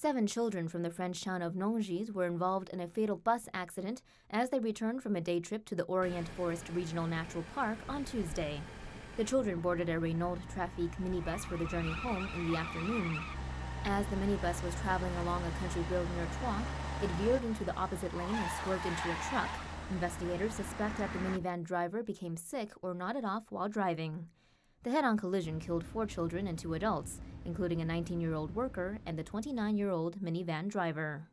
Seven children from the French town of Nangis were involved in a fatal bus accident as they returned from a day trip to the Orient Forest Regional Natural Park on Tuesday. The children boarded a Renault Trafic minibus for the journey home in the afternoon. As the minibus was traveling along a country road near Troyes, it veered into the opposite lane and swerved into a truck. Investigators suspect that the minivan driver became sick or nodded off while driving. The head on collision killed four children and two adults, including a 19 year old worker and the 29 year old minivan driver.